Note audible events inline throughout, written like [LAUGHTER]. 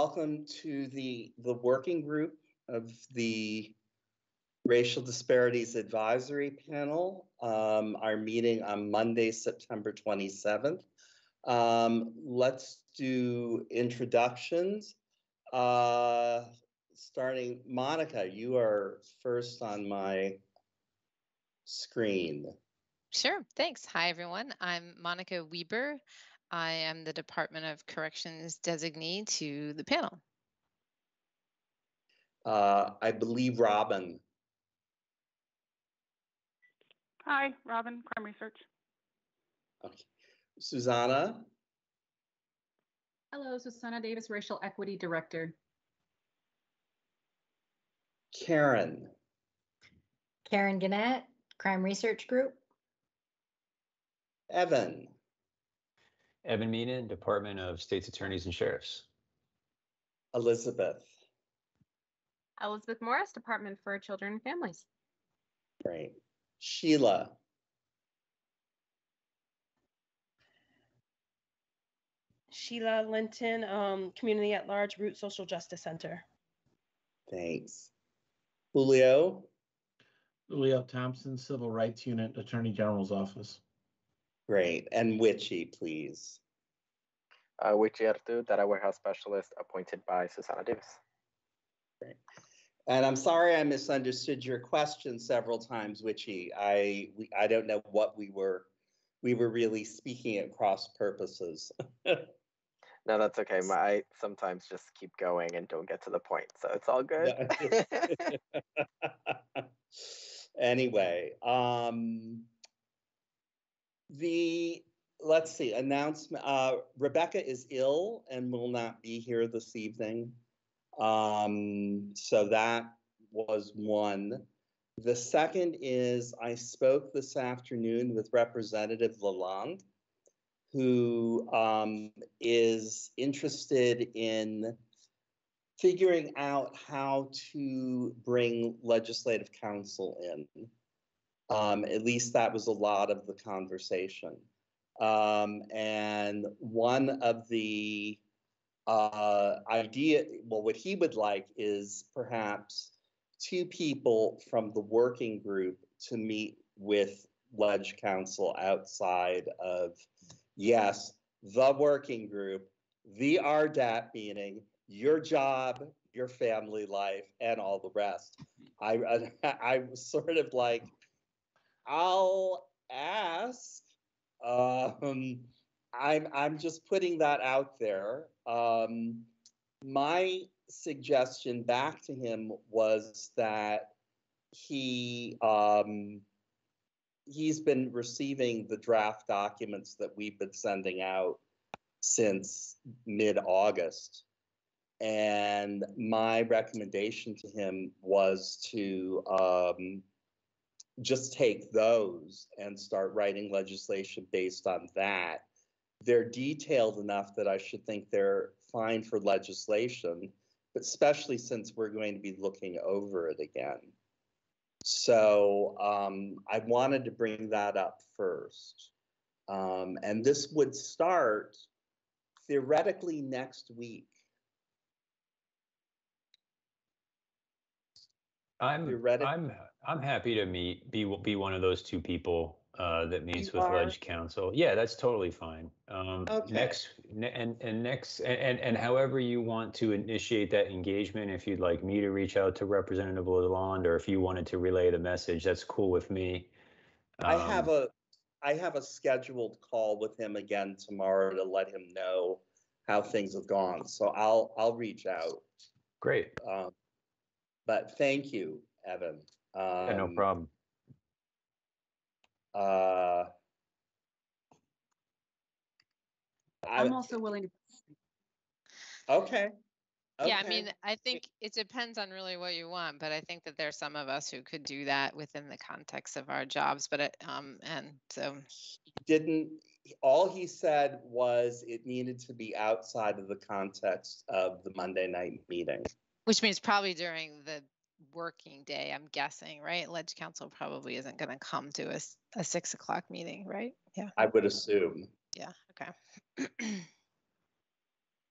welcome to the, the working group of the Racial Disparities Advisory Panel, um, our meeting on Monday, September 27th. Um, let's do introductions. Uh, starting, Monica, you are first on my screen. Sure, thanks. Hi, everyone. I'm Monica Weber. I am the Department of Corrections designee to the panel. Uh, I believe Robin. Hi, Robin, Crime Research. Okay. Xusana, Hello, Xusana Davis, Racial Equity Director. Karen, Karen Gennette, Crime Research Group. Evan, Evan Meenan, Department of States Attorneys and Sheriffs. Elizabeth. Elizabeth Morris, Department for Children and Families. Great. Sheila, Sheila Linton, um, Community at Large Root Social Justice Center. thanks. Julio, Julio Thompson, Civil Rights Unit, Attorney General's Office. Great. And Witchy, please. Uh, Witchy Artu, Data Warehouse Specialist appointed by Xusana Davis. And I'm sorry I misunderstood your question several times, Witchy. I, we, I don't know what we were, we were really speaking at cross purposes. [LAUGHS] No, that's okay. My, I sometimes just keep going and don't get to the point, so it's all good. [LAUGHS] Anyway, um, the, let's see, announcement, uh, Rebecca is ill and will not be here this evening. Um, so that was one. The second is I spoke this afternoon with Representative LaLonde, who um, is interested in figuring out how to bring legislative counsel in. Um, at least that was a lot of the conversation. Um, and one of the uh, idea, well, what he would like is perhaps two people from the working group to meet with ledge Council outside of, yes, the working group, the RDAP meeting, your job, your family life, and all the rest. I, I, [LAUGHS] I was sort of like, I'll ask. Um, I'm, I'm just putting that out there. Um, my suggestion back to him was that he, um, he's been receiving the draft documents that we've been sending out since mid-August. And my recommendation to him was to um, just take those and start writing legislation based on that. They're detailed enough that I should think they're fine for legislation, but especially since we're going to be looking over it again. So um, I wanted to bring that up first. Um, and this would start theoretically next week. I'm Theoretic- I'm I'm happy to meet be be one of those two people uh, that meets You with are? Ledge Council. Yeah, that's totally fine. Um, Okay. Next ne- and and next and, and and however you want to initiate that engagement, if you'd like me to reach out to Representative LaLonde, or if you wanted to relay the message, that's cool with me. I have Um, a, I have a scheduled call with him again tomorrow to let him know how things have gone. So I'll, I'll reach out. great. Um, But thank you, Evan. Yeah, no Um, problem. Uh, I- I'm also willing to. Okay. Yeah, I mean, I think it depends on really what you want, but I think that there's some of us who could do that within the context of our jobs, but it, um, and so, he Didn't, all he said was it needed to be outside of the context of the Monday night meeting. Which means probably during the working day, I'm guessing, right? Ledge Council probably isn't gonna come to a, a six o'clock meeting, right? Yeah, I would assume. yeah, okay. [CLEARS THROAT]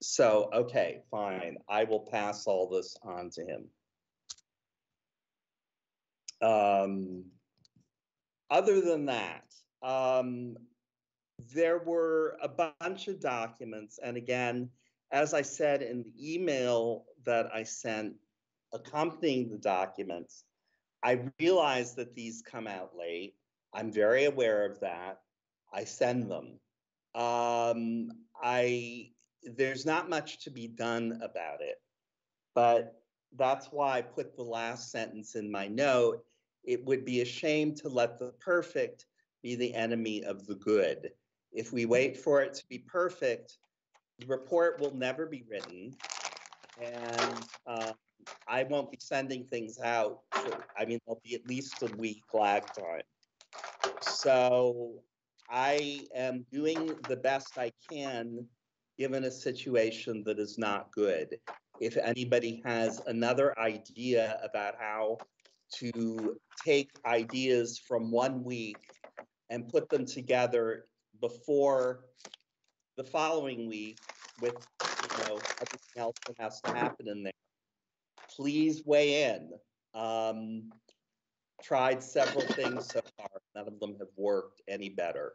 So, okay, fine. I will pass all this on to him. Um, other than that, um, there were a bunch of documents, and again, as I said in the email that I sent accompanying the documents, I realize that these come out late. I'm very aware of that. I send them. Um, I there's not much to be done about it, but that's why I put the last sentence in my note. It would be a shame to let the perfect be the enemy of the good. If we wait for it to be perfect, the report will never be written. And uh, I won't be sending things out. For, I mean, there'll be at least a week lag time. So I am doing the best I can given a situation that is not good. If anybody has another idea about how to take ideas from one week and put them together before the following week with everything else that has to happen in there, please weigh in. Um, tried several things so far. None of them have worked any better.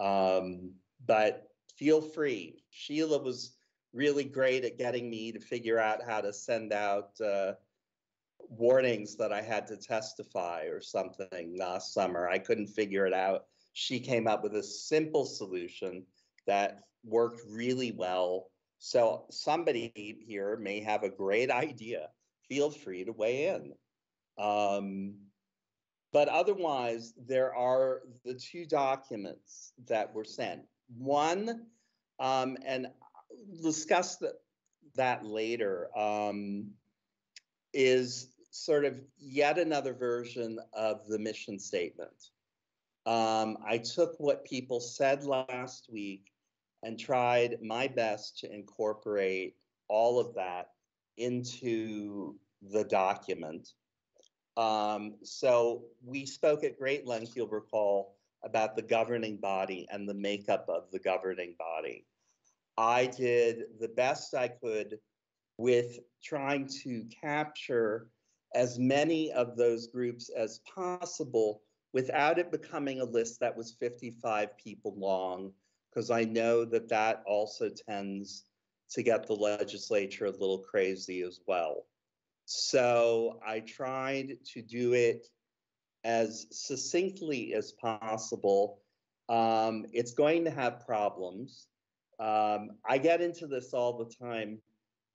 Um, but feel free. Sheila was really great at getting me to figure out how to send out uh, warnings that I had to testify or something last summer. I couldn't figure it out. She came up with a simple solution that worked really well. So somebody here may have a great idea. Feel free to weigh in. Um, but otherwise, there are the two documents that were sent. One, um, and discuss the, that later, um, is sort of yet another version of the mission statement. Um, I took what people said last week and tried my best to incorporate all of that into the document. Um, so we spoke at great length, you'll recall, about the governing body and the makeup of the governing body. I did the best I could with trying to capture as many of those groups as possible without it becoming a list that was 55 people long, because I know that that also tends to get the legislature a little crazy as well. So I tried to do it as succinctly as possible. Um, it's going to have problems. Um, I get into this all the time,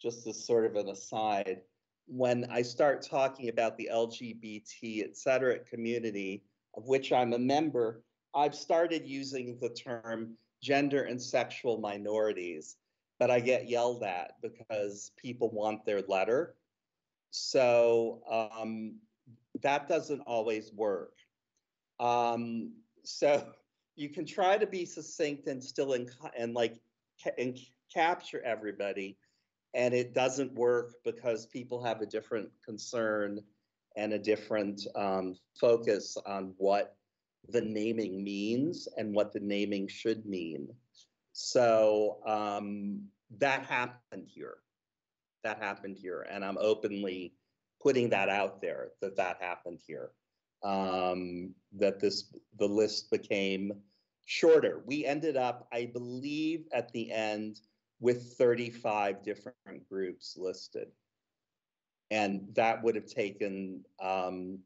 just as sort of an aside. When I start talking about the LGBT, et cetera, community, of which I'm a member, I've started using the term gender and sexual minorities, but I get yelled at because people want their letter so um, that doesn't always work. Um, so [LAUGHS] you can try to be succinct and still in, and like and capture everybody, and it doesn't work because people have a different concern and a different um, focus on what the naming means and what the naming should mean. So um, that happened here that happened here, and I'm openly putting that out there that that happened here. Um, that this the list became shorter. We ended up, I believe, at the end with 35 different groups listed, and that would have taken um,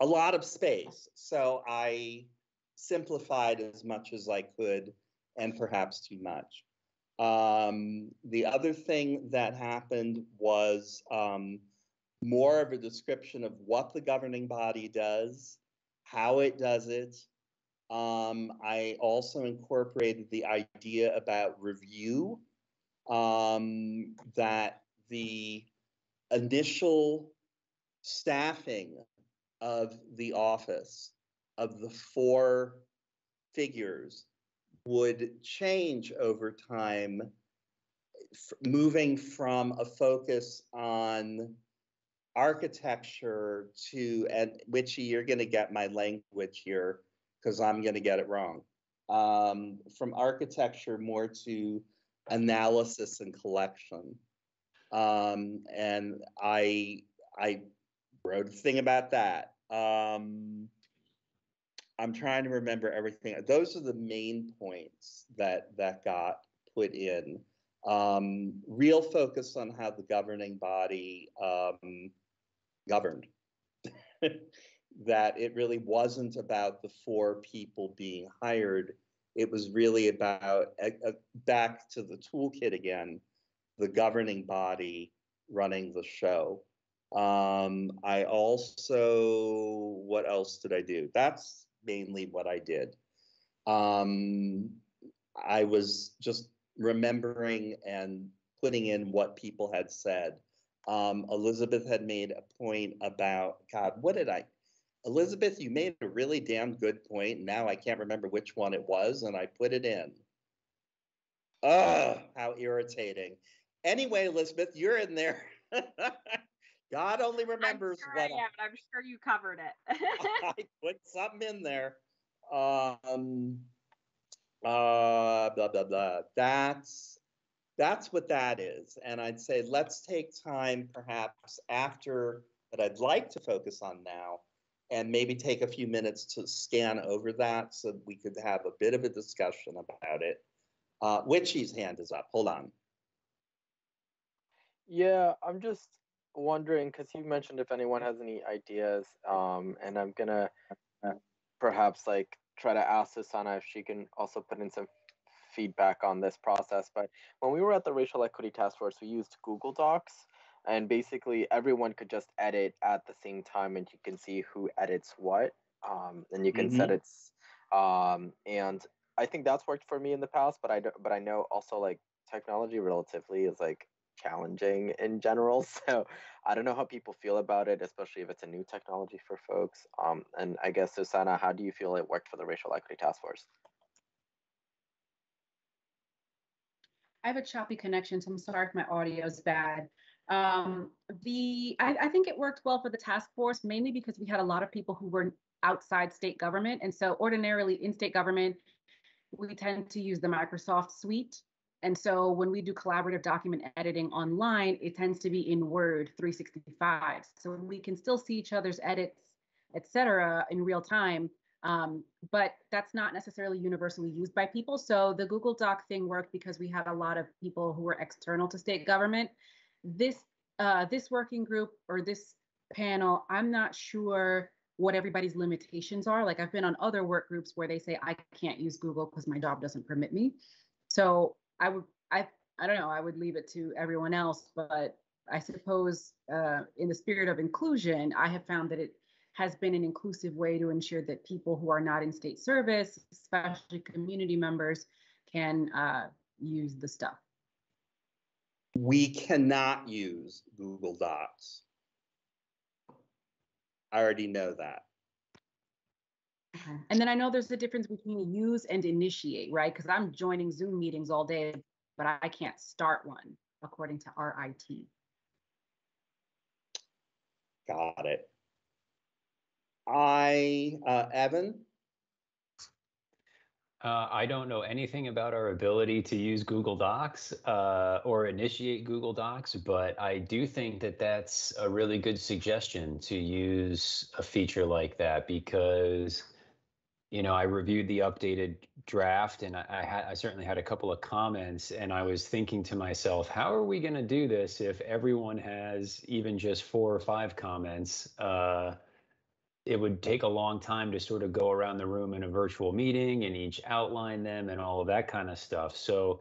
a lot of space. So I simplified as much as I could, and perhaps too much. Um, the other thing that happened was um, more of a description of what the governing body does, how it does it. Um, I also incorporated the idea about review, um, that the initial staffing of the office of the four figures would change over time, moving from a focus on architecture to, and Witchy, you're going to get my language here because I'm going to get it wrong. Um, from architecture more to analysis and collection. Um, and I I wrote a thing about that. Um, I'm trying to remember everything. Those are the main points that that got put in. Um, real focus on how the governing body um, governed. [LAUGHS] that it really wasn't about the four people being hired. It was really about uh, uh, back to the toolkit again, the governing body running the show. Um, I also, what else did I do? That's mainly what I did. Um, I was just remembering and putting in what people had said. Um, Elizabeth had made a point about, God, what did I? Elizabeth, you made a really damn good point. Now I can't remember which one it was, and I put it in. Ugh, how irritating. Anyway, Elizabeth, you're in there. [LAUGHS] God only remembers I'm sure what I am, but I'm sure you covered it. [LAUGHS] [LAUGHS] I put something in there. Um, uh, blah blah blah. That's that's what that is. And I'd say let's take time, perhaps after, but I'd like to focus on now, and maybe take a few minutes to scan over that so we could have a bit of a discussion about it. Uh, Witchy's hand is up. Hold on. Yeah, I'm just wondering because you mentioned if anyone has any ideas, um, and I'm gonna perhaps like try to ask Xusana if she can also put in some feedback on this process. But when we were at the Racial Equity Task Force, we used Google Docs, and basically everyone could just edit at the same time, and you can see who edits what, um, and you can set its. Um, and I think that's worked for me in the past, but I don't, but I know also like technology relatively is like challenging in general. [LAUGHS] So I don't know how people feel about it, especially if it's a new technology for folks. Um, and I guess Xusana, how do you feel it worked for the Racial Equity Task Force? I have a choppy connection, so I'm sorry if my audio is bad. Um, the I, I think it worked well for the task force, mainly because we had a lot of people who were outside state government. And so ordinarily in state government, we tend to use the Microsoft suite. And so when we do collaborative document editing online, it tends to be in Word 365. So we can still see each other's edits, et cetera, in real time. Um, but that's not necessarily universally used by people. So the Google Doc thing worked because we had a lot of people who were external to state government. This uh, this working group or this panel, I'm not sure what everybody's limitations are. Like I've been on other work groups where they say I can't use Google because my job doesn't permit me. So I would I I don't know, I would leave it to everyone else, but I suppose uh, in the spirit of inclusion, I have found that it has been an inclusive way to ensure that people who are not in state service, especially community members, can uh, use the stuff. We cannot use Google Docs. I already know that. And then I know there's a difference between use and initiate, right? Because I'm joining Zoom meetings all day, but I can't start one according to RIT. Got it. I, uh, Evan, Uh, I don't know anything about our ability to use Google Docs uh, or initiate Google Docs, but I do think that that's a really good suggestion to use a feature like that because, you know, I reviewed the updated draft and I, I, I certainly had a couple of comments and I was thinking to myself, how are we going to do this if everyone has even just four or five comments? Uh, it would take a long time to sort of go around the room in a virtual meeting and each outline them and all of that kind of stuff. So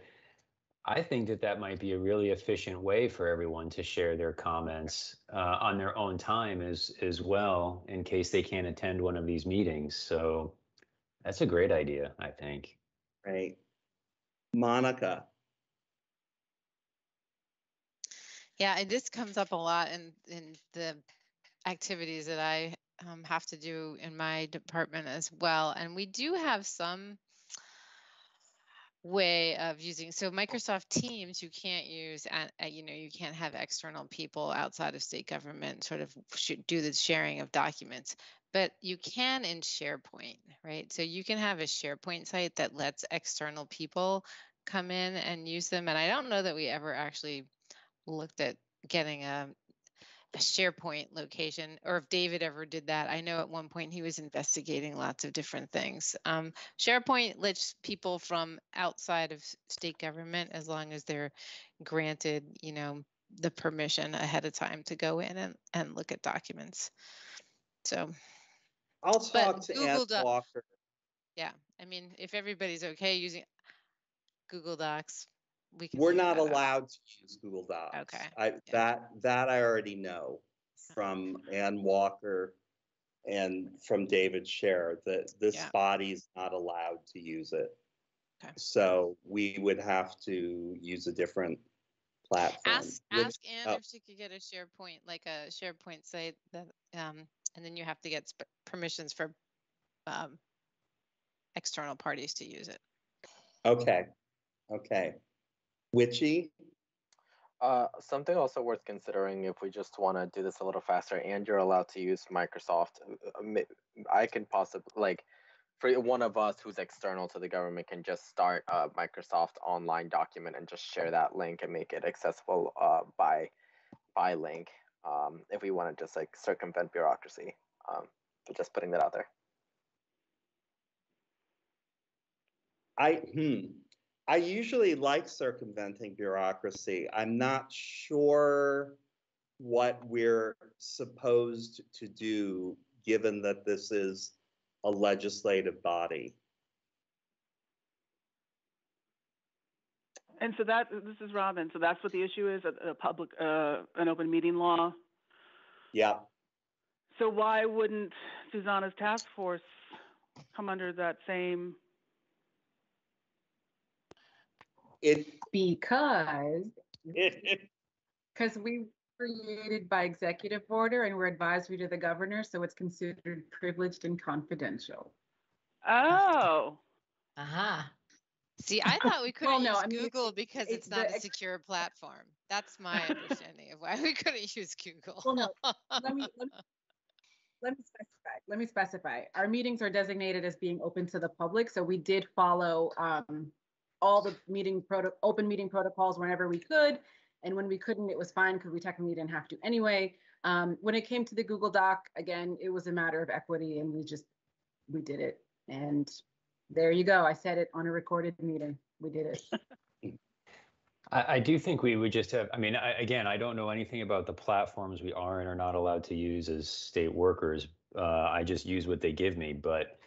I think that that might be a really efficient way for everyone to share their comments uh, on their own time as as well, in case they can't attend one of these meetings. So that's a great idea, I think. right? Monica, Yeah, and this comes up a lot in in the activities that I um, have to do in my department as well. And we do have some way of using so Microsoft Teams you can't use at, at, you know you can't have external people outside of state government sort of sh- do the sharing of documents but you can in SharePoint right so you can have a SharePoint site that lets external people come in and use them. And I don't know that we ever actually looked at getting a, a SharePoint location or if David ever did that. I know at one point he was investigating lots of different things. Um, SharePoint lets people from outside of state government, as long as they're granted, you know, the permission ahead of time to go in and, and look at documents. So, I'll But talk to Ann Google Doc- Walker. yeah, I mean, if everybody's okay using Google Docs, we can. We're not that out. allowed to use Google Docs. Okay, I, that, that I already know from [LAUGHS] Ann Walker and from David Scher, that this Yeah. body's not allowed to use it. Okay. So we would have to use a different platform. Ask, ask Ann oh. if she could get a SharePoint, like a SharePoint site that, um, and then you have to get sp- permissions for, um, external parties to use it. Okay, okay. Witchy, Uh, something also worth considering if we just want to do this a little faster, and you're allowed to use Microsoft. uh, ma- I can possibly like for one of us who's external to the government can just start a Microsoft online document and just share that link and make it accessible uh, by by link. Um, if we want to just like circumvent bureaucracy, um, but just putting that out there. I, hmm, I usually like circumventing bureaucracy. I'm not sure what we're supposed to do, given that this is a legislative body. And so that, this is Robin, so that's what the issue is, a, a public, uh, an open meeting law? Yeah, So why wouldn't Xusana's task force come under that same? it, Because, [LAUGHS] because we were created by executive order and we're advisory to the governor, so it's considered privileged and confidential. Oh, Aha. See, I [LAUGHS] thought we couldn't Well, no, use I mean, Google because it's it's not the a secure platform. That's [LAUGHS] my understanding of why we couldn't use Google. Well, no, let me, let me, [LAUGHS] let me specify, let me specify. Our meetings are designated as being open to the public, so we did follow, um, all the meeting proto, open meeting protocols whenever we could. And when we couldn't, it was fine because we technically didn't have to anyway. Um, when it came to the Google Doc, again, it was a matter of equity and we just, we did it. And there you go. I said it on a recorded meeting. We did it. [LAUGHS] I, I do think we would just have, I mean, I, again, I don't know anything about the platforms we are and are not allowed to use as state workers. Uh, I just use what they give me, but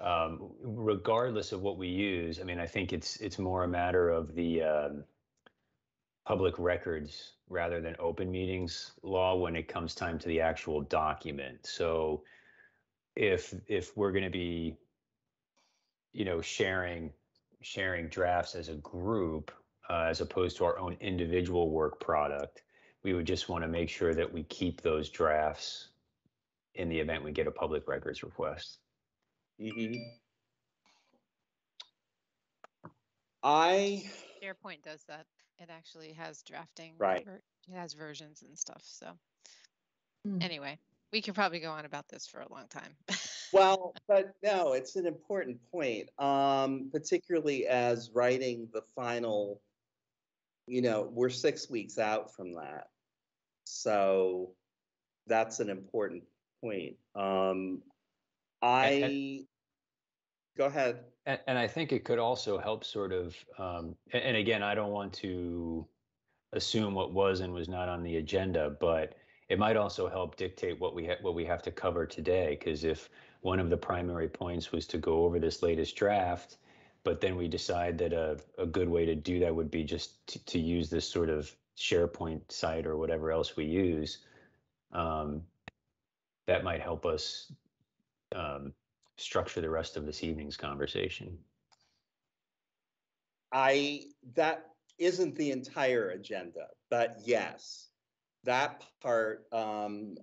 um, regardless of what we use, I mean, I think it's, it's more a matter of the um, public records rather than open meetings law when it comes time to the actual document. So if, if we're going to be, you know, sharing, sharing drafts as a group, uh, as opposed to our own individual work product, we would just want to make sure that we keep those drafts in the event we get a public records request. mhm. I, SharePoint does that. It actually has drafting. Right. ver- It has versions and stuff. So Hmm. anyway, we could probably go on about this for a long time. [LAUGHS] well, but no, it's an important point, um, particularly as writing the final, you know, we're six weeks out from that. So that's an important point. Um, I, go ahead. And, and I think it could also help sort of, um, a- and, again, I don't want to assume what was and was not on the agenda, but it might also help dictate what we ha- what we have to cover today. Because if one of the primary points was to go over this latest draft, but then we decide that a, a good way to do that would be just to, to use this sort of SharePoint site or whatever else we use, um, that might help us um, structure the rest of this evening's conversation. I, that isn't the entire agenda, but yes, that part, um,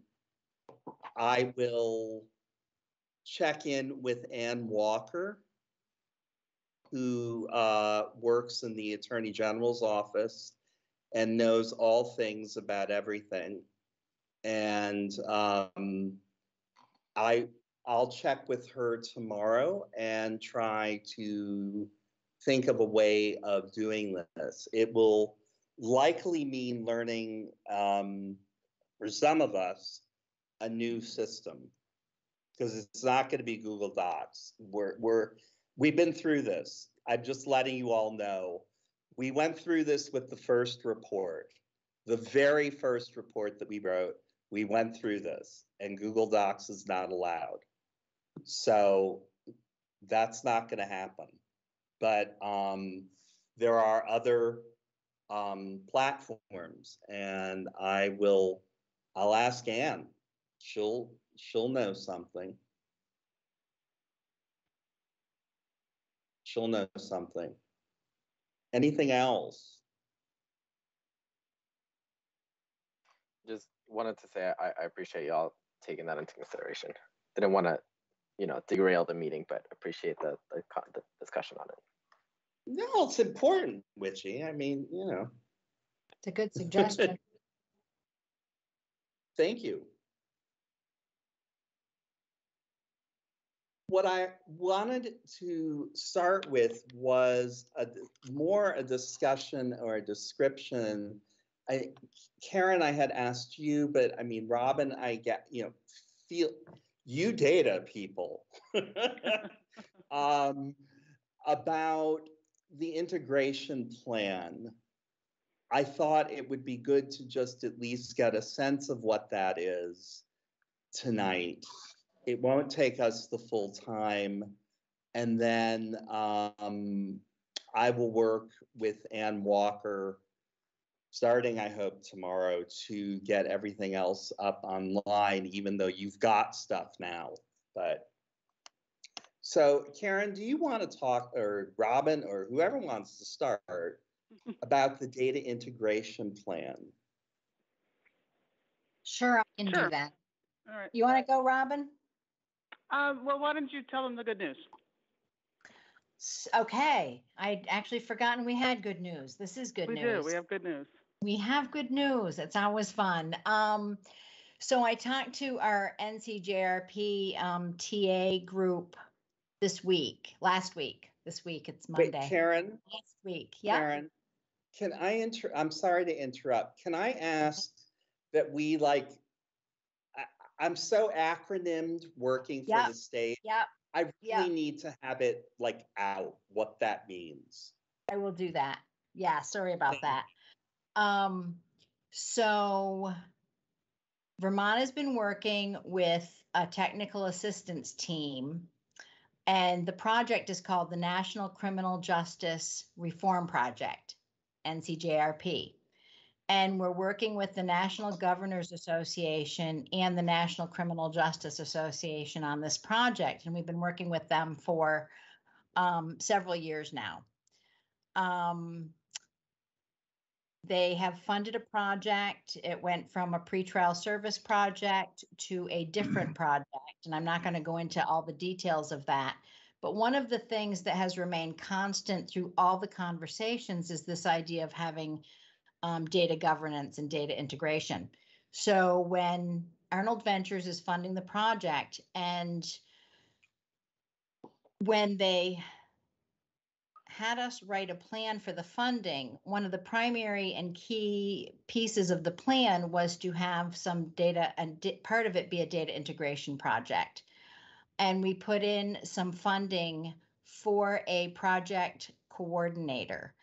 I will check in with Ann Walker, who, uh, works in the Attorney General's office and knows all things about everything. And, um, I, I'll check with her tomorrow and try to think of a way of doing this. It will likely mean learning, um, for some of us, a new system because it's not going to be Google Docs. We're we're we've been through this. I'm just letting you all know. We went through this with the first report, the very first report that we wrote. We went through this, and Google Docs is not allowed. So that's not going to happen. But um, there are other um, platforms, and I will. I'll ask Anne. She'll she'll know something. She'll know something. Anything else? Just wanted to say I, I appreciate y'all taking that into consideration. Didn't want to, you know, derail the meeting, but appreciate the the, co- the discussion on it. No, it's important, Witchy. I mean, you know, It's a good [LAUGHS] suggestion. thank you. What I wanted to start with was a more a discussion or a description. I, Karen, I had asked you, but I mean, Robin, I get, you know, feel you data people [LAUGHS] um, about the integration plan. I thought it would be good to just at least get a sense of what that is tonight. It won't take us the full time. And then um, I will work with Ann Walker, starting, I hope, tomorrow to get everything else up online, even though you've got stuff now. But so, Karen, do you want to talk, or Robin, or whoever wants to start, [LAUGHS] about the data integration plan? Sure, I can do that. All right. You want to go, Robin? Um, well, why don't you tell them the good news? Okay, I'd actually forgotten we had good news. This is good we news. do. We have good news. We have good news. It's always fun. Um, so I talked to our NCJRP um, TA group this week, last week. This week, it's Monday. Wait, Monday. Karen, Last week, yeah. Karen, can I inter, I'm sorry to interrupt. Can I ask that we like, I, I'm so acronymed working for Yep. the state. Yep, I really Yep. need to have it like out, what that means. I will do that. Yeah, sorry about Thank that. Um, so Vermont has been working with a technical assistance team. And the project is called the National Criminal Justice Reform Project, NCJRP. And we're working with the National Governors Association and the National Criminal Justice Association on this project. And we've been working with them for um, several years now. Um, they have funded a project. It went from a pretrial service project to a different project. And I'm not going to go into all the details of that. But one of the things that has remained constant through all the conversations is this idea of having um, data governance and data integration. So when Arnold Ventures is funding the project and when they had us write a plan for the funding, one of the primary and key pieces of the plan was to have some data and di- part of it be a data integration project. And we put in some funding for a project coordinator.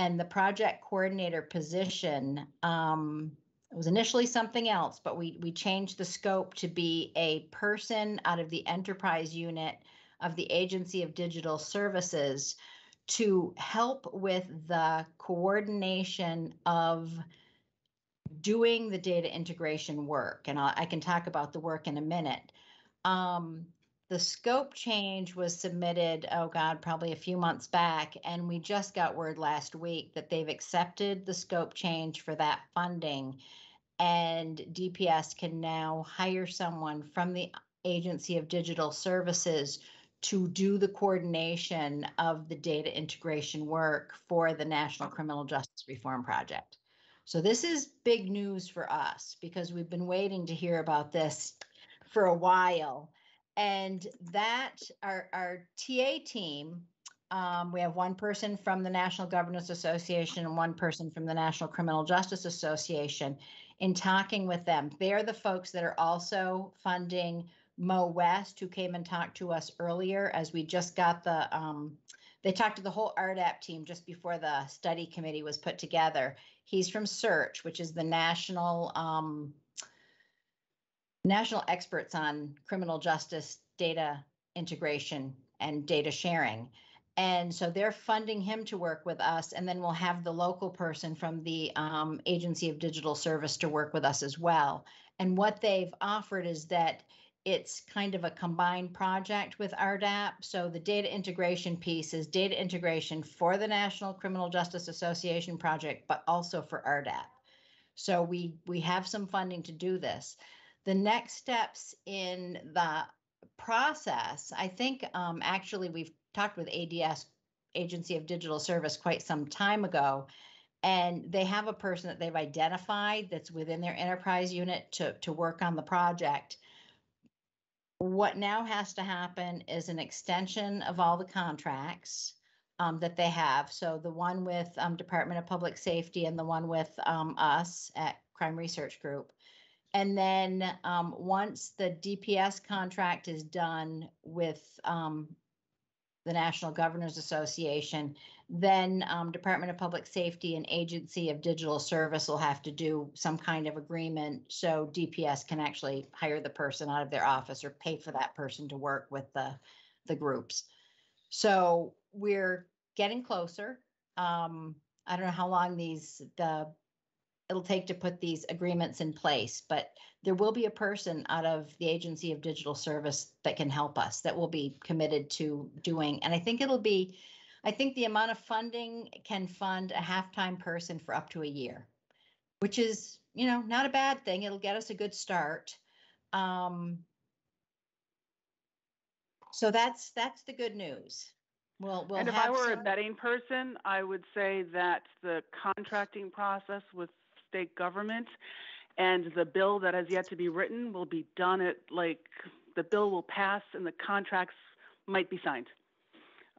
And the project coordinator position um, it was initially something else, but we we changed the scope to be a person out of the enterprise unit of the Agency of Digital Services to help with the coordination of doing the data integration work. And I, I can talk about the work in a minute. Um, the scope change was submitted, oh God, probably a few months back. And we just got word last week that they've accepted the scope change for that funding. And DPS can now hire someone from the Agency of Digital Services to do the coordination of the data integration work for the National Criminal Justice Reform Project. So this is big news for us because we've been waiting to hear about this for a while. And that our, our TA team Um, we have one person from the National Governors Association and one person from the National Criminal Justice Association. In talking with them, they're the folks that are also funding Mo West, who came and talked to us earlier as we just got the, um, they talked to the whole RDAP team just before the study committee was put together. He's from Search, which is the national, um, national experts on criminal justice data integration and data sharing. And so they're funding him to work with us, and then we'll have the local person from the um, Agency of Digital Service to work with us as well. And what they've offered is that it's kind of a combined project with RDAP. So the data integration piece is data integration for the National Criminal Justice Association project, but also for RDAP. So we we have some funding to do this. The next steps in the process, I think um, actually we've talked with ADS, Agency of Digital Service, quite some time ago. And they have a person that they've identified that's within their enterprise unit to, to work on the project. What now has to happen is an extension of all the contracts um, that they have. So the one with um, Department of Public Safety and the one with um, us at Crime Research Group. And then um, once the DPS contract is done with um, the National Governors Association, then um, Department of Public Safety and Agency of Digital Service will have to do some kind of agreement so DPS can actually hire the person out of their office or pay for that person to work with the the groups. So we're getting closer. Um, I don't know how long these the it'll take to put these agreements in place, but there will be a person out of the Agency of Digital Service that can help us, that will be committed to doing. And I think it'll be, I think the amount of funding can fund a half-time person for up to a year, which is, you know, not a bad thing. It'll get us a good start. Um, so that's that's the good news. We'll, we'll and if I were a betting person, I would say that the contracting process with state government and the bill that has yet to be written will be done at like the bill will pass and the contracts might be signed.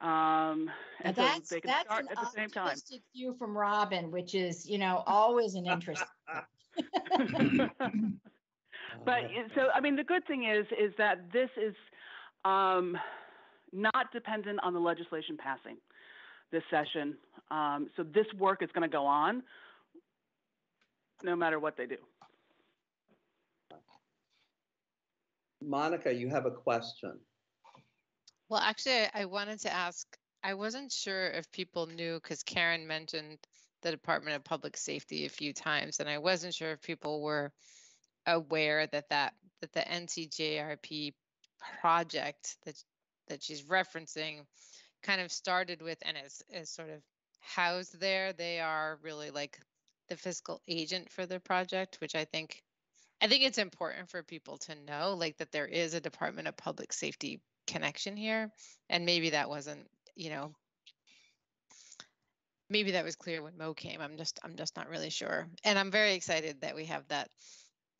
Um, Now and so that's they can that's start an at the same time. optimistic view from Robin, which is you know always an interest. [LAUGHS] [LAUGHS] But so, I mean, the good thing is, is that this is um, not dependent on the legislation passing this session. Um, so this work is going to go on no matter what they do. Monica, you have a question. Well, actually, I- I wanted to ask, I wasn't sure if people knew, because Karen mentioned the Department of Public Safety a few times, and I wasn't sure if people were aware that that, that the NCJRP project that, that she's referencing kind of started with and is, is sort of housed there. They are really like the fiscal agent for the project, which I think I think it's important for people to know, like that there is a Department of Public Safety connection here, and maybe that wasn't, you know, maybe that was clear when Mo came. I'm just, I'm just not really sure, and I'm very excited that we have that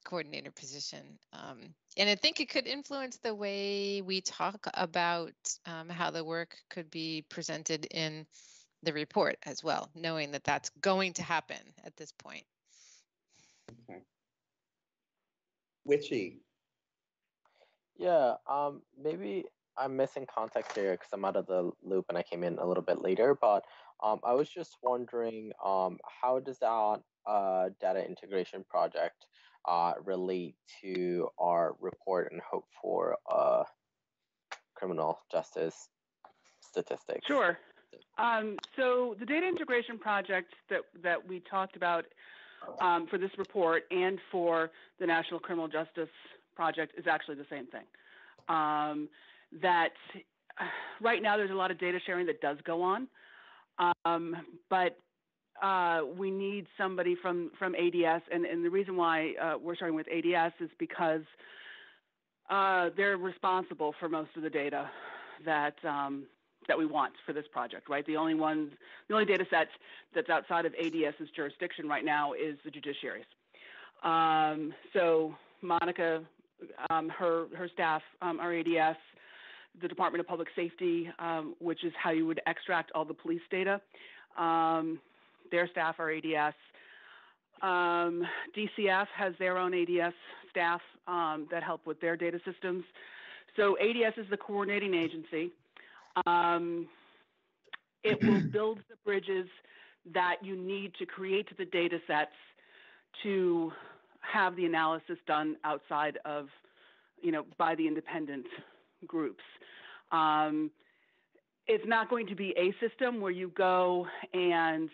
coordinator position, um, and I think it could influence the way we talk about um, how the work could be presented in the report as well, knowing that that's going to happen at this point. Okay. Witchy, Yeah, um, maybe I'm missing context here because I'm out of the loop and I came in a little bit later. But um, I was just wondering, um, how does that uh, data integration project uh, relate to our report and hope for uh, criminal justice statistics? Sure. Um, so the data integration project that, that we talked about um, for this report and for the National Criminal Justice Project is actually the same thing. Um, that [SIGHS] right now there's a lot of data sharing that does go on, um, but uh, we need somebody from from ADS, and, and the reason why uh, we're starting with ADS is because uh, they're responsible for most of the data that um, that we want for this project, right? The only ones, the only data set that's outside of ADS's jurisdiction right now is the judiciaries. Um, so Monica, um, her her staff, um, our ADS, the Department of Public Safety, um, which is how you would extract all the police data. Um, their staff are ADS. Um, DCF has their own ADS staff um, that help with their data systems. So ADS is the coordinating agency. Um, it will [CLEARS THROAT] build the bridges that you need to create the data sets to have the analysis done outside of, you know, by the independent groups. Um, it's not going to be a system where you go and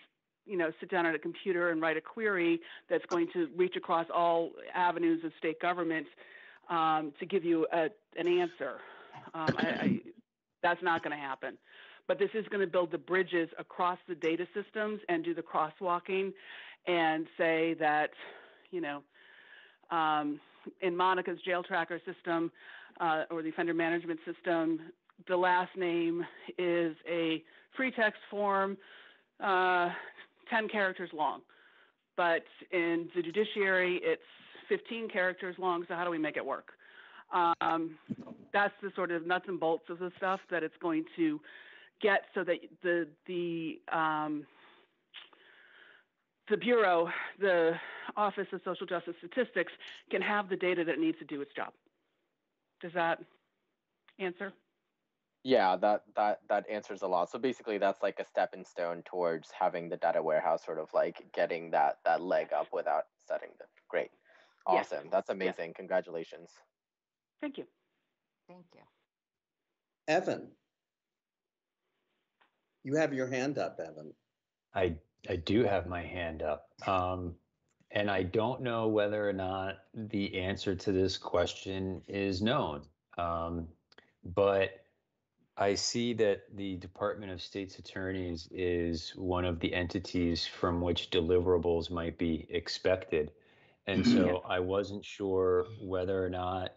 you know sit down at a computer and write a query that's going to reach across all avenues of state government um, to give you a, an answer. Um, I, I, that's not going to happen. But this is going to build the bridges across the data systems and do the crosswalking and say that, you know, um, in Monica's jail tracker system uh, or the offender management system, the last name is a free text form, uh, 10 characters long. But in the judiciary, it's 15 characters long. So how do we make it work? Um, that's the sort of nuts and bolts of the stuff that it's going to get so that the the um, the bureau, the Office of Social Justice Statistics, can have the data that it needs to do its job. Does that answer? Yeah, that that that answers a lot. So basically, that's like a stepping stone towards having the data warehouse sort of like getting that that leg up without setting the great. Awesome. Yes. That's amazing. Yes. Congratulations. Thank you. Thank you. Evan. You have your hand up, Evan. I I do have my hand up. Um, and I don't know whether or not the answer to this question is known. Um, but I see that the Department of State's Attorneys is one of the entities from which deliverables might be expected. And so [CLEARS THROAT] I wasn't sure whether or not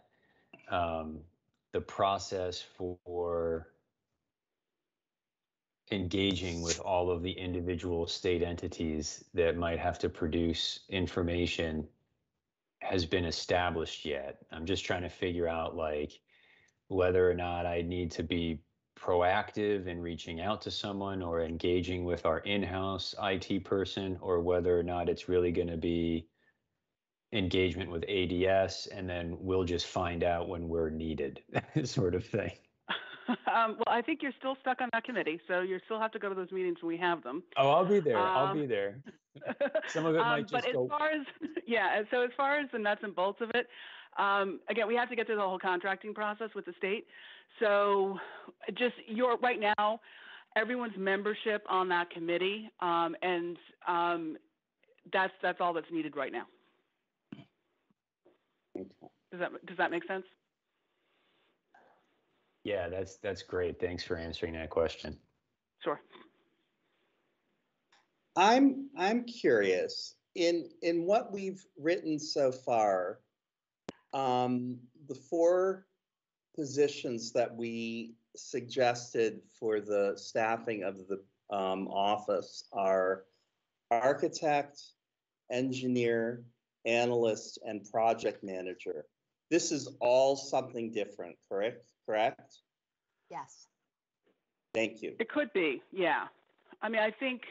um, the process for engaging with all of the individual state entities that might have to produce information has been established yet. I'm just trying to figure out like whether or not I need to be proactive in reaching out to someone or engaging with our in-house IT person or whether or not it's really going to be engagement with ADS and then we'll just find out when we're needed [LAUGHS] sort of thing. [LAUGHS] um, well, I think you're still stuck on that committee, so you still have to go to those meetings when we have them. Oh, I'll be there. Um, I'll be there. [LAUGHS] Some of it might um, just but as go. far as yeah, so as far as the nuts and bolts of it, um, again, we have to get through the whole contracting process with the state. So, just your right now, everyone's membership on that committee, um, and um, that's that's all that's needed right now. Does that does that make sense? Yeah, that's that's great. Thanks for answering that question. Sure. I'm I'm curious in in what we've written so far. Um, the four positions that we suggested for the staffing of the um, office are architect, engineer, analyst, and project manager. This is all something different, correct? correct? Yes. Thank you. It could be, yeah. I mean, I think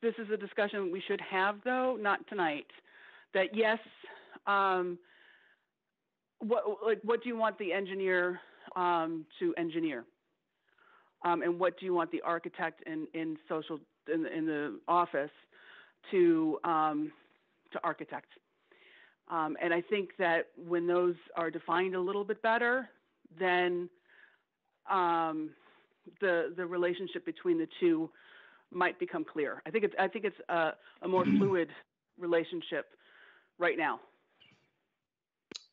this is a discussion we should have, though, not tonight. That yes, um, what like what do you want the engineer um, to engineer, um, and what do you want the architect in in social in, in the office to um, to architect? Um, and I think that when those are defined a little bit better, then um, the the relationship between the two might become clear. I think it's I think it's a, a more fluid relationship right now.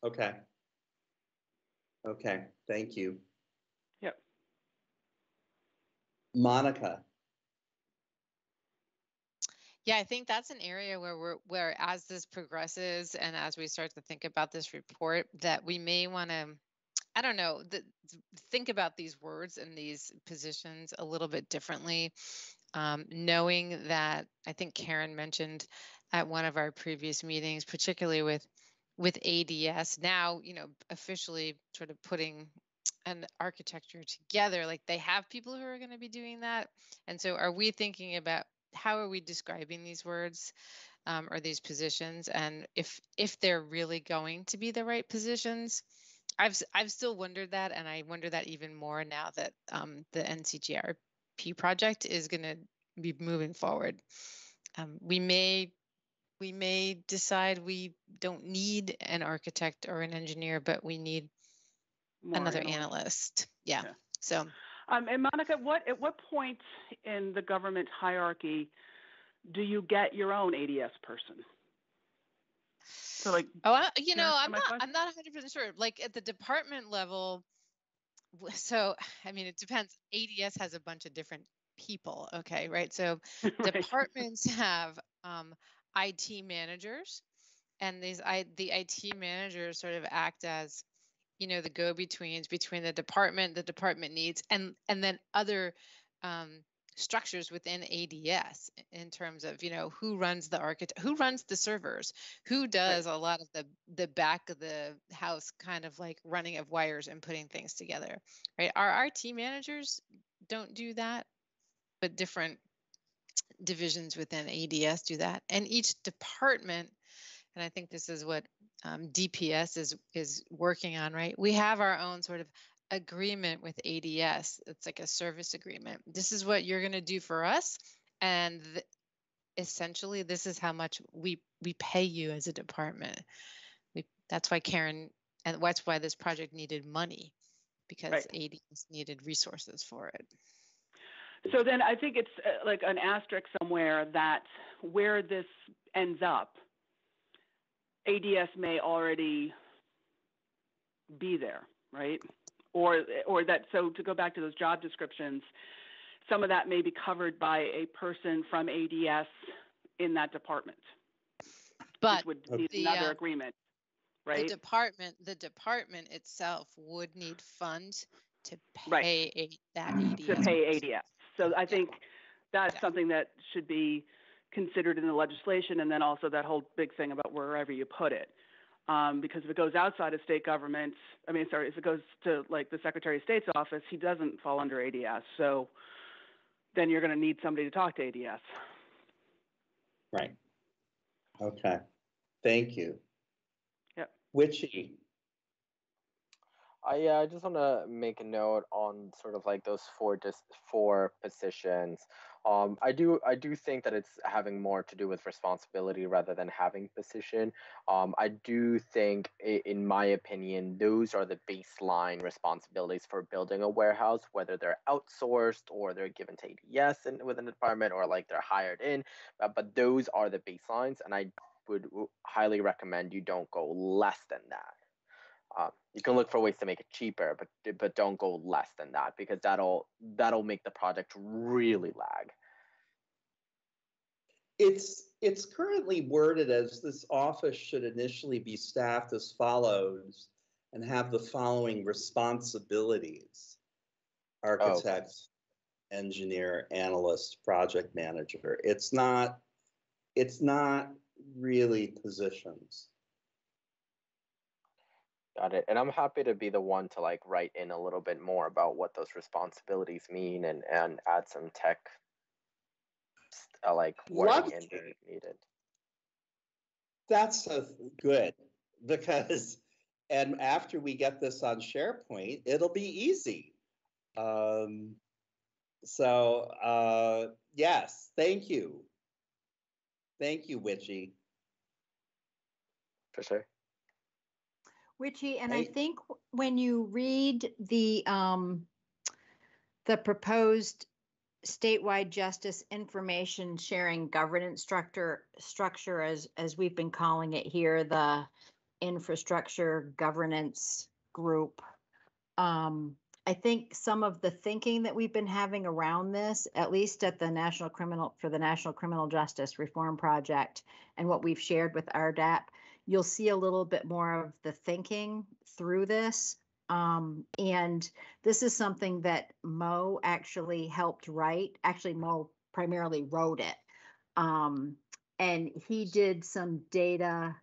Okay. Okay. Thank you. Yep. Monica. Yeah, I think that's an area where we're where as this progresses and as we start to think about this report, that we may want to I don't know, the, think about these words and these positions a little bit differently. Um, knowing that I think Karen mentioned at one of our previous meetings, particularly with with ADS now, you know, officially sort of putting an architecture together. Like they have people who are going to be doing that. And so are we thinking about how are we describing these words um, or these positions and if if they're really going to be the right positions? I've I've still wondered that, and I wonder that even more now that um, the NCJRP project is going to be moving forward. Um, we may we may decide we don't need an architect or an engineer, but we need More another analyst. Yeah. Yeah. So Um, and Monica, what, at what point in the government hierarchy do you get your own ADS person? So like, Oh, I, you know, I'm not. question? I'm not 100 percent sure. Like at the department level, so I mean, it depends. ADS has a bunch of different people. Okay, right. So [LAUGHS] right. departments have um, IT managers, and these I the IT managers sort of act as you know the go-betweens between the department, the department needs, and and then other um, structures within ADS in terms of you know who runs the architect, who runs the servers, who does a lot of the the back of the house kind of like running of wires and putting things together, right? Our RT managers don't do that, but different divisions within ADS do that, and each department, and I think this is what um, DPS is is working on, right? We have our own sort of agreement with ADS. It's like a service agreement. This is what you're going to do for us, and th- essentially, this is how much we we pay you as a department. We that's why Karen, and that's why this project needed money because Right. ADS needed resources for it. So then I think it's uh, like an asterisk somewhere that where this ends up, ADS may already be there, right? Or, or that, so to go back to those job descriptions, some of that may be covered by a person from ADS in that department. But Which would need the, another uh, agreement, the right? department, the department itself would need funds to Right. pay a, that ADS. to pay. ADS. So I think that's Yeah. something that should be considered in the legislation, and then also that whole big thing about wherever you put it. Um, because if it goes outside of state government, I mean, sorry, if it goes to like the Secretary of State's office, he doesn't fall under ADS. So then you're going to need somebody to talk to ADS. Right. Okay, thank you. Yep. Richie, I uh, just want to make a note on sort of like those four dis- four positions. Um, I do I do think that it's having more to do with responsibility rather than having position. Um, I do think, in my opinion, those are the baseline responsibilities for building a warehouse, whether they're outsourced or they're given to ADS in, within the department or like they're hired in. Uh, but those are the baselines, and I would highly recommend you don't go less than that. Um, you can look for ways to make it cheaper, but but don't go less than that because that'll that'll make the project really lag. it's, it's currently worded as this office should initially be staffed as follows and have the following responsibilities. Architect, engineer, analyst, project manager. It's not, it's not really positions. Got it. And I'm happy to be the one to like write in a little bit more about what those responsibilities mean and and add some tech uh, like wording in if needed. That's so good because, and after we get this on SharePoint, it'll be easy. Um, so, uh, yes, thank you. Thank you, Richie. For sure. Richie, and I think when you read the, um, the proposed statewide justice information sharing governance structure, structure as, as we've been calling it here, the infrastructure governance group. Um, I think some of the thinking that we've been having around this, at least at the National Criminal, for the National Criminal Justice Reform Project, and what we've shared with RDAP, you'll see a little bit more of the thinking through this. Um, and this is something that Mo actually helped write. Actually, Mo primarily wrote it. Um, and he did some data,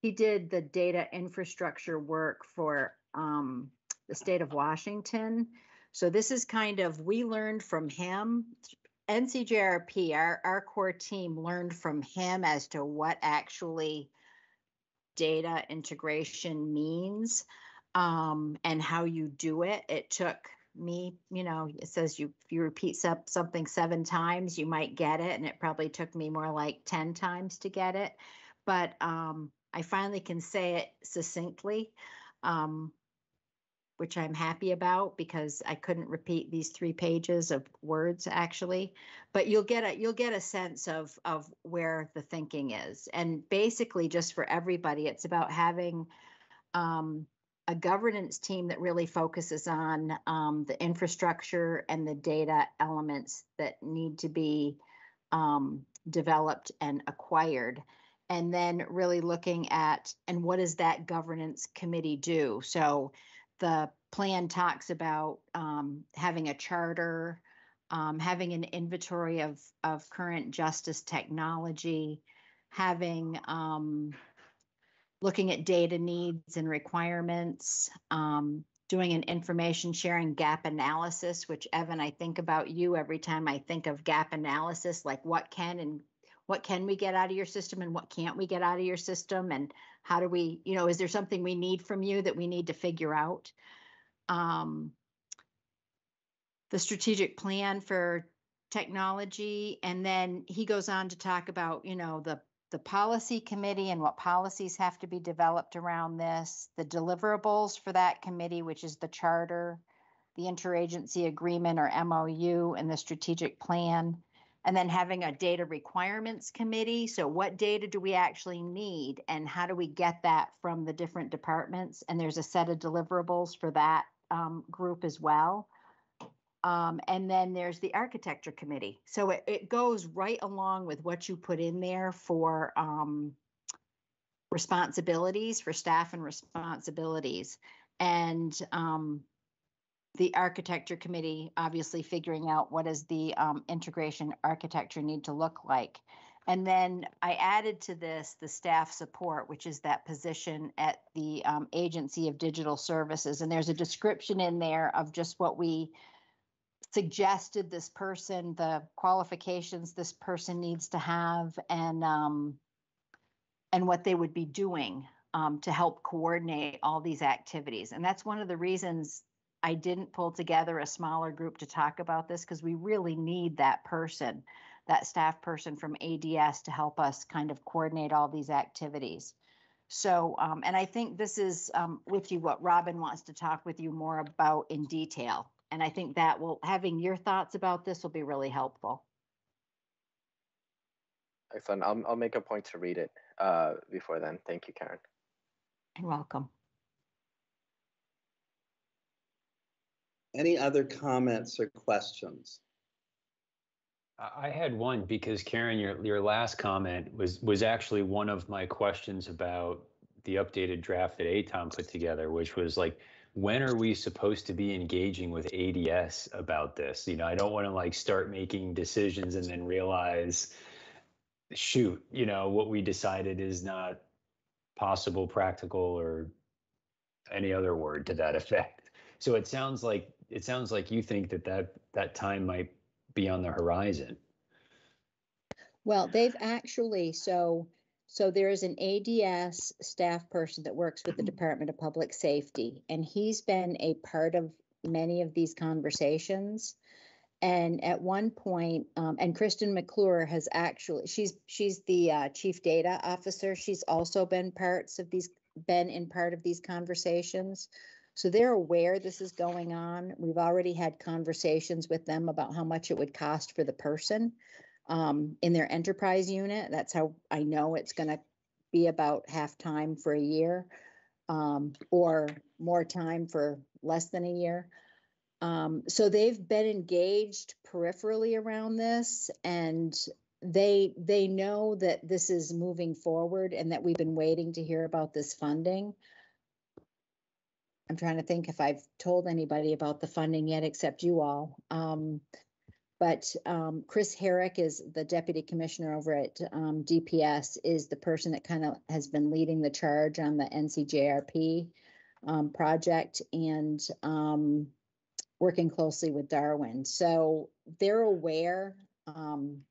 he did the data infrastructure work for um, the state of Washington. So this is kind of, we learned from him. NCJRP, our, our core team learned from him as to what actually data integration means um, and how you do it. It took me, you know, it says you if you repeat some, something seven times, you might get it, and it probably took me more like ten times to get it. But um, I finally can say it succinctly, um, which I'm happy about because I couldn't repeat these three pages of words actually. But you'll get a you'll get a sense of of where the thinking is, and basically just for everybody, it's about having um, a governance team that really focuses on um, the infrastructure and the data elements that need to be um, developed and acquired. And then really looking at, and what does that governance committee do? So the plan talks about um, having a charter, um, having an inventory of, of current justice technology, having um, looking at data needs and requirements, um, doing an information sharing gap analysis, which Evan, I think about you every time I think of gap analysis, like what can and what can we get out of your system and what can't we get out of your system? And how do we, you know, is there something we need from you that we need to figure out? Um, the strategic plan for technology and then he goes on to talk about you know the the policy committee and what policies have to be developed around this, the deliverables for that committee, which is the charter, the interagency agreement or MOU, and the strategic plan, and then having a data requirements committee. So, what data do we actually need, and how do we get that from the different departments? And there's a set of deliverables for that um, group as well. Um, and then there's the architecture committee. So it, it goes right along with what you put in there for um, responsibilities for staff and responsibilities. And um, the architecture committee, obviously figuring out what does the um, integration architecture need to look like. And then I added to this the staff support, which is that position at the um, Agency of Digital Services. And there's a description in there of just what we suggested this person, the qualifications this person needs to have, and um, and what they would be doing um, to help coordinate all these activities. And that's one of the reasons I didn't pull together a smaller group to talk about this because we really need that person, that staff person from ADS to help us kind of coordinate all these activities. So, um, and I think this is um, with you what Robin wants to talk with you more about in detail. And I think that will, having your thoughts about this will be really helpful. Excellent. I'll, I'll make a point to read it uh, before then. Thank you, Karen. You're welcome. Any other comments or questions? I had one because Karen, your your last comment was was actually one of my questions about the updated draft that ATOM put together, which was like, when are we supposed to be engaging with ADS about this? You know, I don't want to like start making decisions and then realize, shoot, you know, what we decided is not possible, practical, or any other word to that effect. So it sounds like it sounds like you think that that that time might be on the horizon. Well, they've actually so so there is an ADS staff person that works with the Department of Public Safety, and he's been a part of many of these conversations. And at one point, um, and Kristen McClure has actually she's she's the uh, chief data officer. She's also been parts of these been in part of these conversations. So they're aware this is going on. We've already had conversations with them about how much it would cost for the person um, in their enterprise unit. That's how I know it's going to be about half time for a year um, or more time for less than a year. Um, so they've been engaged peripherally around this and they they know that this is moving forward and that we've been waiting to hear about this funding. I'm trying to think if I've told anybody about the funding yet except you all. Um, but um, Chris Herrick is the deputy commissioner over at um, DPS, is the person that kind of has been leading the charge on the NCJRP um, project and um, working closely with Darwin. So they're aware. Um,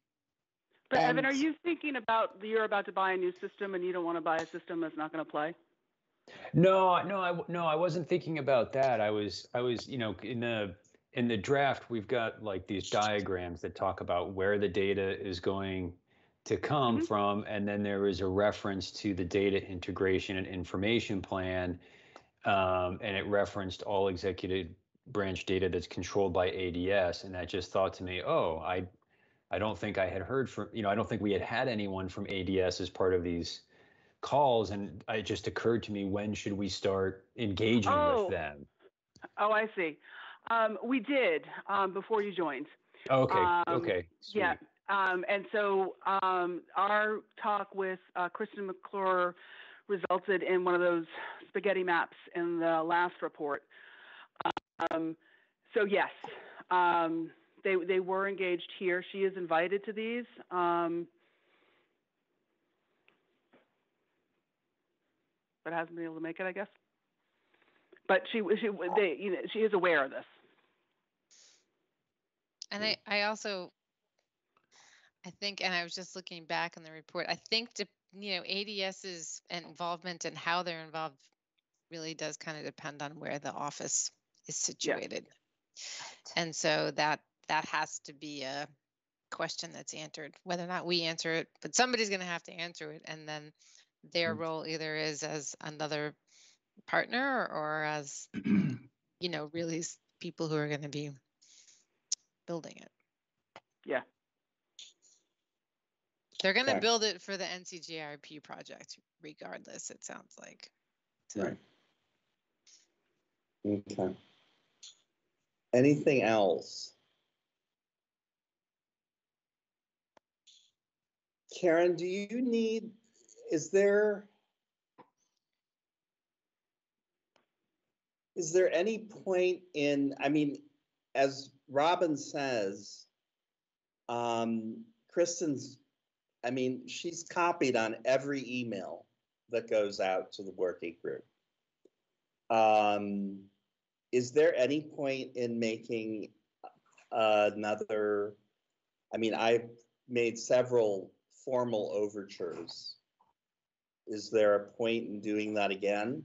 But Evan, are you thinking about, you're about to buy a new system and you don't want to buy a system that's not going to play? No, no, I no, I wasn't thinking about that. I was, I was, you know, in the in the draft, we've got like these diagrams that talk about where the data is going to come Mhm. from, and then there is a reference to the data integration and information plan, um, and it referenced all executive branch data that's controlled by ADS, and that just thought to me, oh, I, I don't think I had heard from, you know, I don't think we had had anyone from ADS as part of these calls and it just occurred to me when should we start engaging Oh. with them Oh, I see. Um, we did, um, before you joined. okay Um, okay sweet. Yeah, um, and so um, our talk with uh, Kristen McClure resulted in one of those spaghetti maps in the last report. Um, so yes, um, they they were engaged here. She is invited to these. But hasn't been able to make it, I guess. But she she they you know she is aware of this. And I, I also, I think, and I was just looking back in the report, I think, to, you know, ADS's involvement and how they're involved really does kind of depend on where the office is situated. And so that, that has to be a question that's answered, whether or not we answer it, but somebody's going to have to answer it. And then their Mm. role either is as another partner or as, [CLEARS THROAT] you know, really people who are going to be building it. Yeah. They're going to Okay. build it for the NCJRP project regardless, it sounds like. So, Right. Okay. Anything else? Karen, do you need, is there? Is there any point in, I mean, as Robin says, um, Kristen's, I mean, she's copied on every email that goes out to the working group. Um, is there any point in making another? I mean, I've made several formal overtures. Is there a point in doing that again?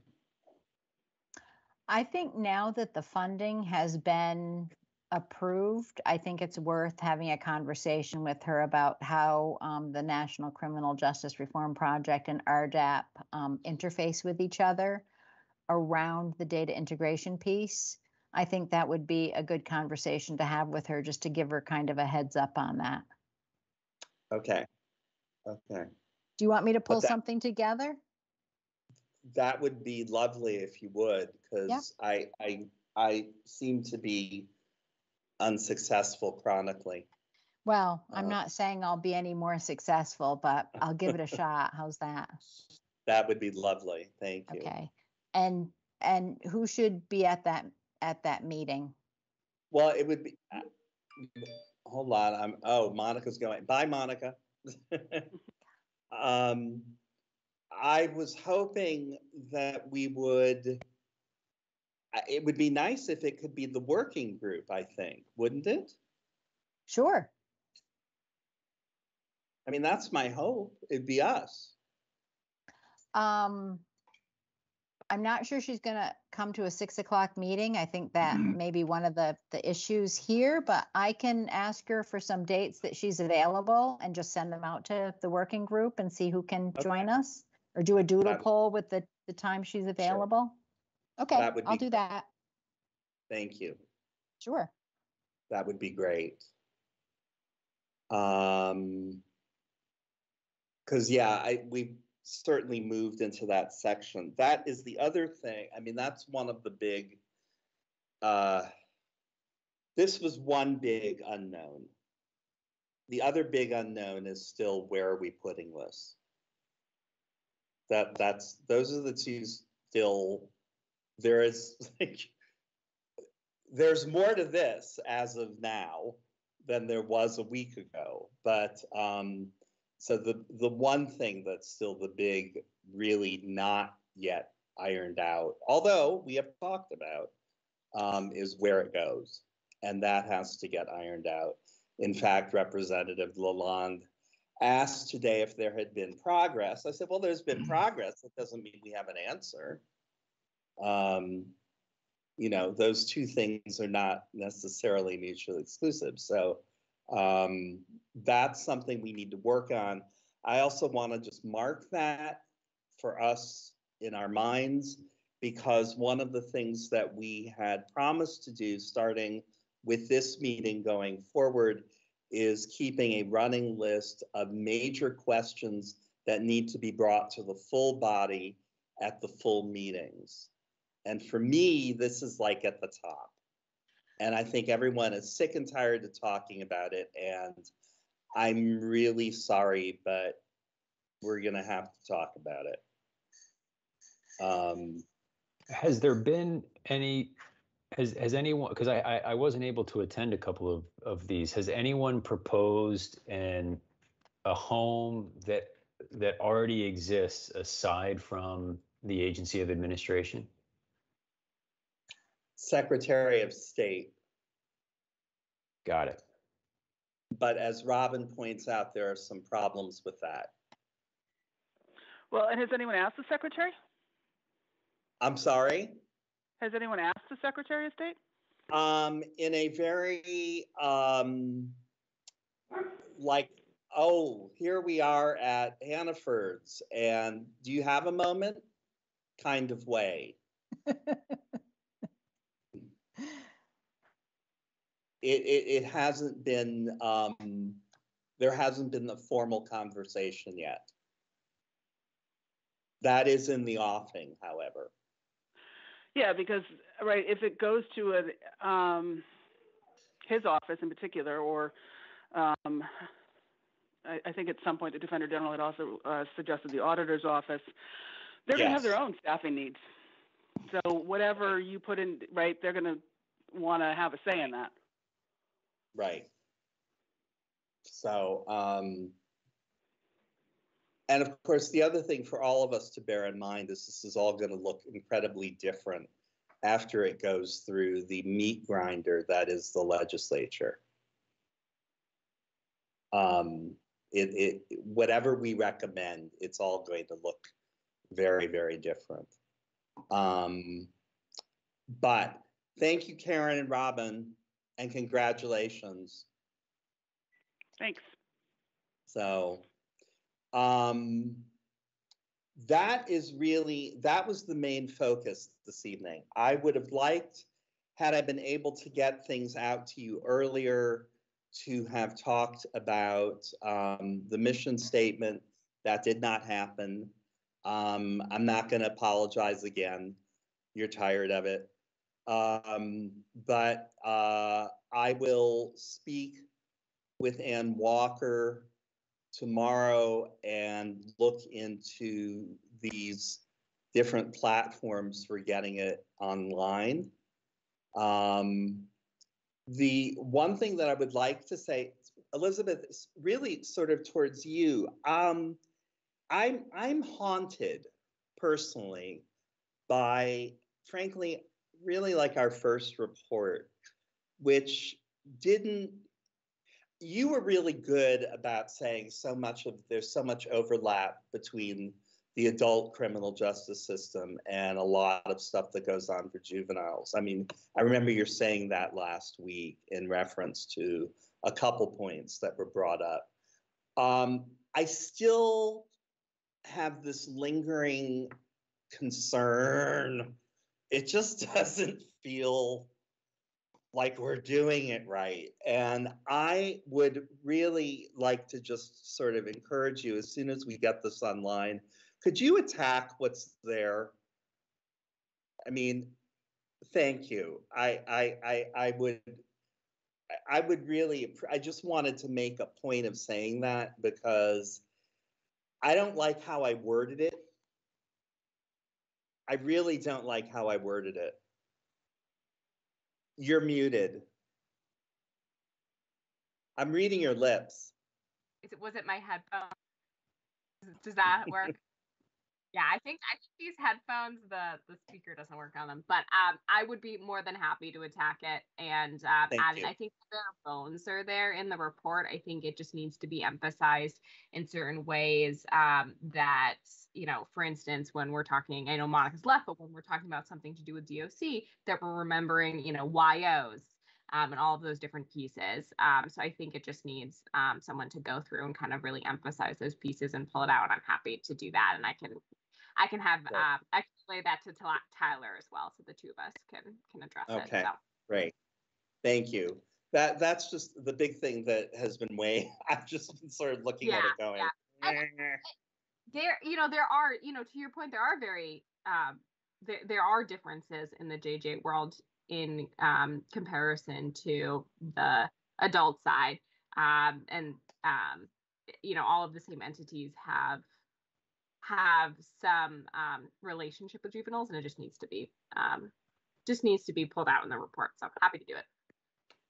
I think now that the funding has been approved, I think it's worth having a conversation with her about how um, the National Criminal Justice Reform Project and RDAP um, interface with each other around the data integration piece. I think that would be a good conversation to have with her, just to give her kind of a heads up on that. Okay. Okay. Do you want me to pull that- something together? That would be lovely if you would, because I, I, I seem to be unsuccessful chronically. Well, I'm Uh, not saying I'll be any more successful, but I'll give it a shot. How's that? That would be lovely. Thank you. Okay. And, and who should be at that, at that meeting? Well, it would be, uh, hold on, I'm, oh, Monica's going, bye, Monica. [LAUGHS] Um, I was hoping that we would, it would be nice if it could be the working group, I think, wouldn't it? Sure. I mean, that's my hope. It'd be us. Um, I'm not sure she's gonna come to a six o'clock meeting. I think that may be one of the, the issues here, but I can ask her for some dates that she's available and just send them out to the working group and see who can Okay. join us. Or do a doodle That- poll with the, the time she's available. Okay, That would I'll do great. that. Thank you. Sure. That would be great. Um, cause yeah, I, we certainly moved into that section. That is the other thing. I mean, that's one of the big, uh, this was one big unknown. The other big unknown is still where are we putting this? That, that's, those are the two still, there is [LAUGHS] like, there's more to this as of now than there was a week ago. But um, so the the one thing that's still the big, really not yet ironed out, although we have talked about, um, is where it goes. And that has to get ironed out. In fact, Representative LaLonde asked today if there had been progress. I said, well, there's been progress. That doesn't mean we have an answer. Um, you know, those two things are not necessarily mutually exclusive. So um, that's something we need to work on. I also want to just mark that for us in our minds because one of the things that we had promised to do starting with this meeting going forward is keeping a running list of major questions that need to be brought to the full body at the full meetings. And for me, this is like at the top. And I think everyone is sick and tired of talking about it. And I'm really sorry, but we're going to have to talk about it. Um, Has there been any, has, has anyone, because I, I, I wasn't able to attend a couple of, of these, has anyone proposed an, a home that, that already exists aside from the agency of administration? Secretary of State. Got it. But as Robin points out, there are some problems with that. Well, and has anyone asked the secretary? I'm sorry? Has anyone asked the secretary of state? Um, in a very, um, like, oh, here we are at Hannaford's, and do you have a moment? Kind of way. [LAUGHS] It, it, it hasn't been, um, there hasn't been the formal conversation yet. That is in the offing, however. Yeah, because, right, if it goes to a, um, his office in particular, or, um, I, I think at some point the Defender General had also, uh, suggested the auditor's office, they're gonna have their own staffing needs. So whatever you put in, right, they're gonna wanna have a say in that. Right. So, um, and of course, the other thing for all of us to bear in mind is this is all going to look incredibly different after it goes through the meat grinder that is the legislature. Um, it, it, whatever we recommend, it's all going to look very, very different. Um, but thank you, Karen and Robin, and congratulations. Thanks. So, um, that is really, that was the main focus this evening. I would have liked, had I been able to get things out to you earlier, to have talked about, um, the mission statement. That did not happen. Um, I'm not gonna apologize again. You're tired of it. Um, but, uh, I will speak with Ann Walker tomorrow and look into these different platforms for getting it online. Um, the one thing that I would like to say, Elizabeth, is really sort of towards you. Um, I'm I'm haunted personally by, frankly, really like our first report, which didn't you were really good about saying so much of there's so much overlap between the adult criminal justice system and a lot of stuff that goes on for juveniles. I mean, I remember you're saying that last week in reference to a couple points that were brought up. Um, I still have this lingering concern. It just [LAUGHS] doesn't feel like we're doing it right. And I would really like to just sort of encourage you as soon as we get this online, could you attack what's there? I mean, thank you. I I I, I would I would really I just wanted to make a point of saying that because I don't like how I worded it. I really don't like how I worded it. You're muted. I'm reading your lips. Is it, was it my headphone? Does that work? Yeah, I think I think these headphones, the the speaker doesn't work on them, but um, I would be more than happy to attack it and um, add it. I think their bones are there in the report. I think it just needs to be emphasized in certain ways um, that you know, for instance, when we're talking, I know Monica's left, but when we're talking about something to do with DOC, that we're remembering, you know, YOs um, and all of those different pieces. Um, so I think it just needs um, someone to go through and kind of really emphasize those pieces and pull it out. And I'm happy to do that. And I can, I can have, Great. um, I can relay that to Ty- Tyler as well, so the two of us can can address Okay. it. So. Great. Thank you. That, that's just the big thing that has been way, [LAUGHS] I've just been sort of looking at it going. yeah. And- there you know there are you know to your point there are very um there, there are differences in the jj world in um comparison to the adult side um and um you know all of the same entities have have some um relationship with juveniles and it just needs to be um just needs to be pulled out in the report so I'm happy to do it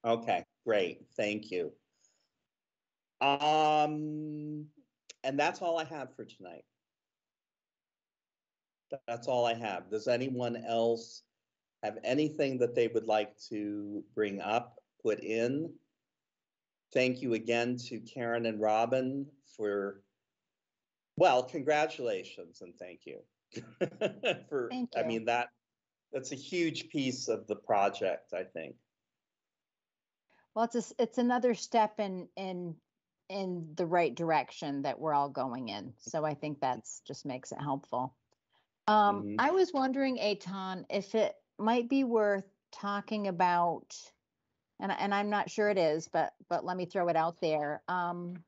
Okay, great, thank you. Um, and that's all I have for tonight. That's all I have. Does anyone else have anything that they would like to bring up, put in? Thank you again to Karen and Robin for, well, congratulations and thank you. [LAUGHS] For, Thank I mean, that, that's a huge piece of the project, I think. Well, it's a it's another step in, in, in the right direction that we're all going in. So I think that's just makes it helpful. Um, Mhm. I was wondering, Aton, if it might be worth talking about, and, and I'm not sure it is, but, but let me throw it out there. Um,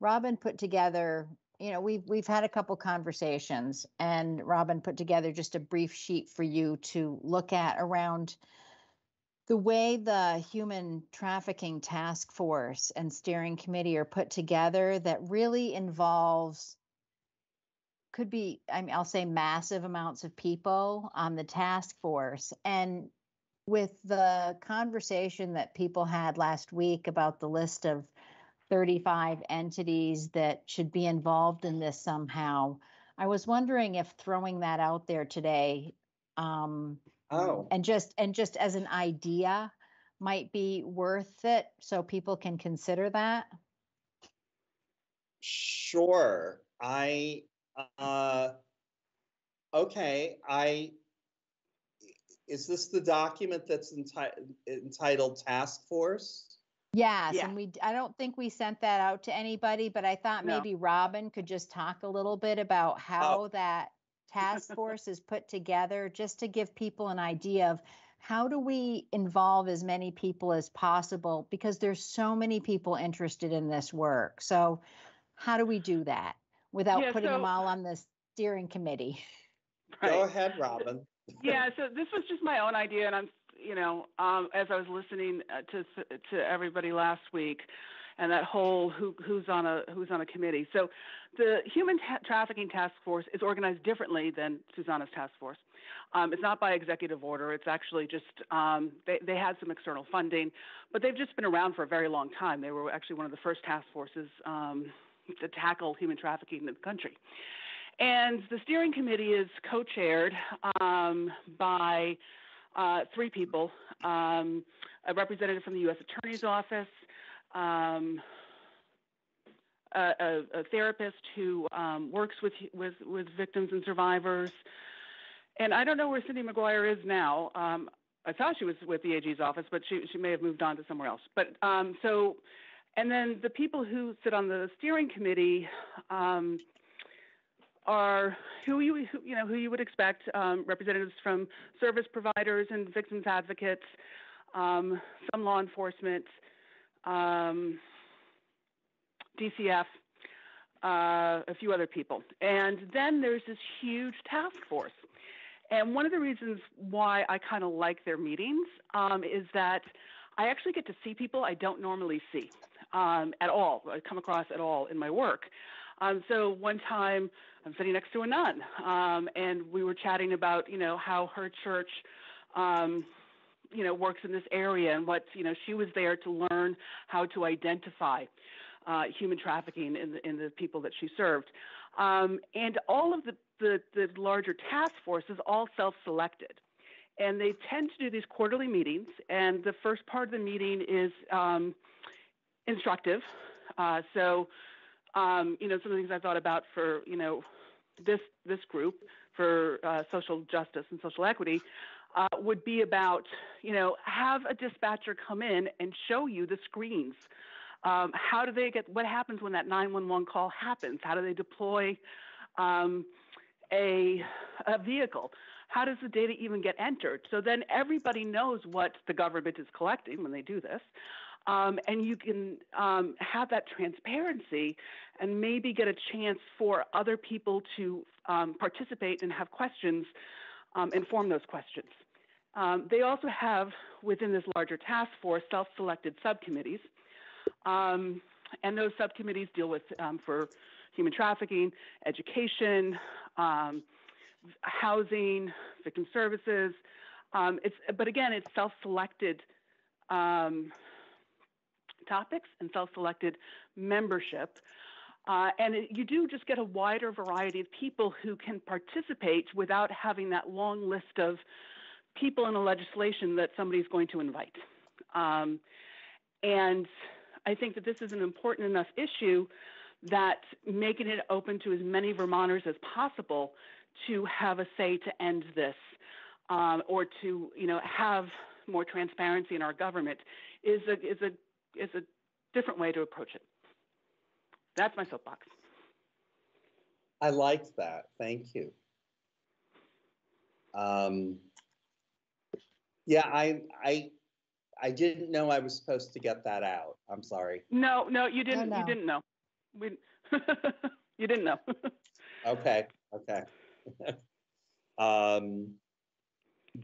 Robin put together, you know, we've, we've had a couple conversations and Robin put together just a brief sheet for you to look at around the way the human trafficking task force and steering committee are put together that really involves could be i mean i'll say massive amounts of people on the task force. And with the conversation that people had last week about the list of 35 entities that should be involved in this somehow i was wondering if throwing that out there today um, Oh. and just and just as an idea might be worth it so people can consider that Sure, I, uh, okay, I, is this the document that's entitled, entitled Task Force? Yes Yeah. and we i don't think we sent that out to anybody but i thought No. maybe robin could just talk a little bit about oh. how that task force is put together just to give people an idea of how do we involve as many people as possible because there's so many people interested in this work so how do we do that without Yeah, putting them all on the steering committee Go ahead, Robin. yeah so this was just my own idea and i'm you know um as i was listening uh, to to everybody last week and that whole who who's on a who's on a committee. So the human trafficking task force is organized differently than Xusana's task force. Um, it's not by executive order. It's actually just um, they, they had some external funding but they've just been around for a very long time. They were actually one of the first task forces um, to tackle human trafficking in the country. And the steering committee is co-chaired um, by uh, three people: um, a representative from the U.S. Attorney's Office, um, a, a, a therapist who um, works with with with victims and survivors, and I don't know where Cindy Maguire is now. Um, I thought she was with the AG's office, but she she may have moved on to somewhere else. But um, so, and then the people who sit on the steering committee. Are who you who, you know who you would expect um, representatives from service providers and victims advocates, um, some law enforcement, um, DCF, uh, a few other people, and then there's this huge task force. And one of the reasons why I kind of like their meetings um, is that I actually get to see people I don't normally see um, at all, I come across at all in my work. Um, so one time I'm sitting next to a nun, um, and we were chatting about, you know, how her church, um, you know, works in this area and what, you know, she was there to learn how to identify uh, human trafficking in the, in the people that she served. Um, and all of the the, the larger task force is all self-selected. And they tend to do these quarterly meetings, and the first part of the meeting is um, instructive. Uh, so, um, you know, some of the things I thought about for, you know, this this group for uh, social justice and social equity uh, would be about, you know, have a dispatcher come in and show you the screens. Um, how do they get? What happens when that 911 call happens? How do they deploy um, a a vehicle? How does the data even get entered? So then everybody knows what the government is collecting when they do this. Um, and you can um, have that transparency and maybe get a chance for other people to um, participate and have questions, um, inform those questions. Um, they also have within this larger task force self-selected subcommittees, um, and those subcommittees deal with for human trafficking, education, housing, victim services. it's but again, it's self-selected topics and self-selected membership. Uh, and it, you do just get a wider variety of people who can participate without having that long list of people in a legislation that somebody's going to invite. Um, and I think that this is an important enough issue that making it open to as many Vermonters as possible to have a say to end this um, or to you know have more transparency in our government is a is a is a different way to approach it. That's my soapbox. I liked that. Thank you. Um, yeah, I I I didn't know I was supposed to get that out. I'm sorry. No, no, you didn't. No. [LAUGHS] You didn't know. We, you didn't know. okay. Okay. [LAUGHS] um,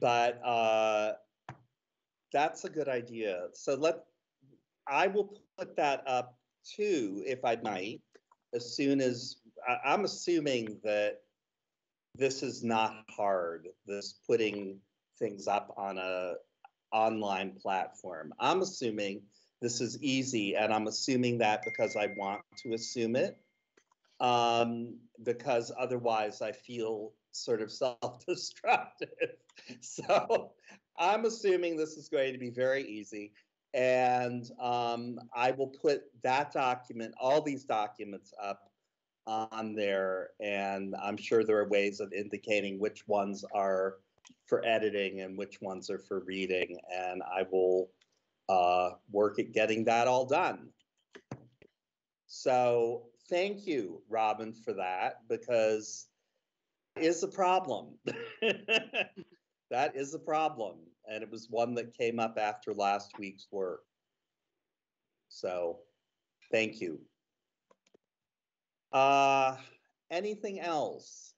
but uh, that's a good idea. So let I will put that up too, if I might, as soon as I, am assuming that this is not hard. This putting things up on a online platform. I'm assuming this is easy, and I'm assuming that because I want to assume it. Um, because otherwise, I feel sort of [LAUGHS] self-destructive. [LAUGHS] so I'm assuming this is going to be very easy. And um, I will put that document, all these documents up on there. And I'm sure there are ways of indicating which ones are for editing and which ones are for reading. And I will uh, work at getting that all done. So thank you, Robin, for that, because is a problem. [LAUGHS] that is a problem and it was one that came up after last week's work. So, thank you. Uh, anything else?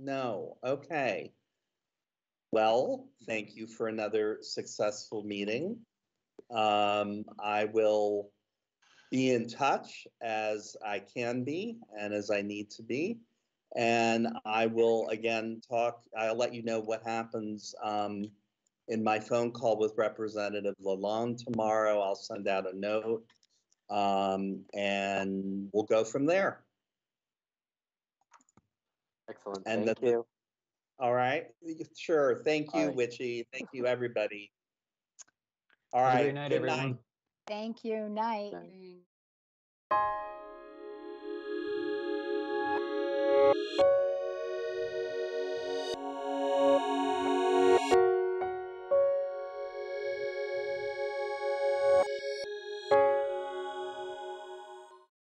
No. Okay. Well, thank you for another successful meeting. Um, I will be in touch as I can be and as I need to be. And I will again talk, I'll let you know what happens um, in my phone call with Representative LaLonde tomorrow. I'll send out a note um, and we'll go from there. Excellent. And Thank the, you. All right. Sure. Thank you, right. Richie. Thank you, everybody. All right. Good night, Good everyone. Night. Thank you. Night. night. You